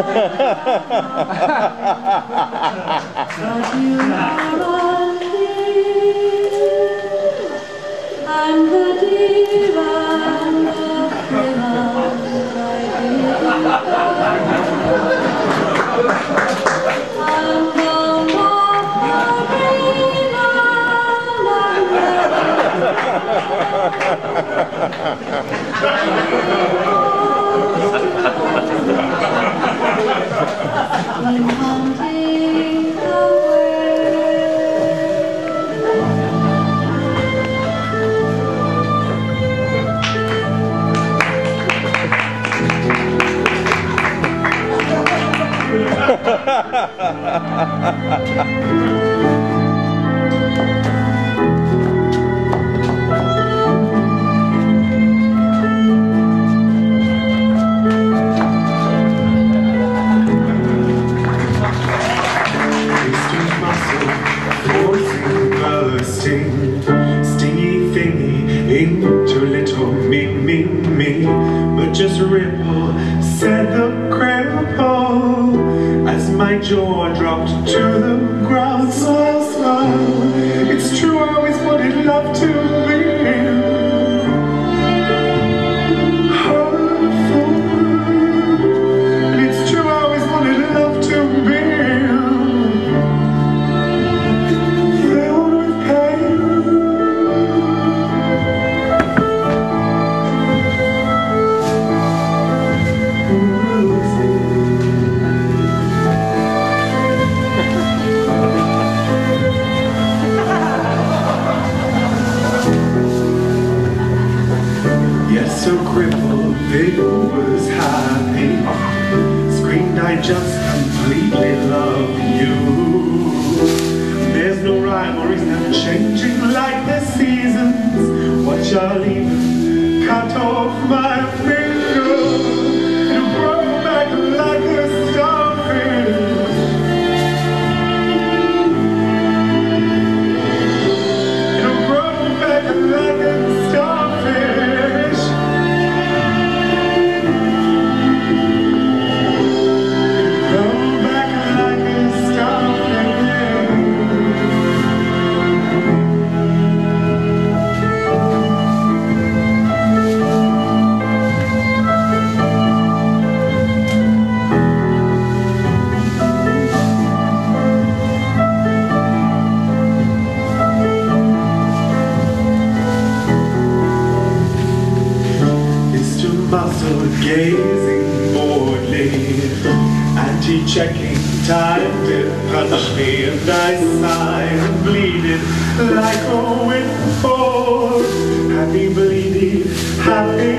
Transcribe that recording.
I'm the diva, I'm the thriller, I'm the When little me, me, me. But just ripple, said the cripple, as my jaw dropped to the ground. Smile, smile. I just completely love you. There's no rhyme or reason changing like the seasons. Watch I'll even cut off my finger. Gazing boredly, anti-checking time to punish me, and I sighed and bleeded like a windfall. Happy bleeding, happy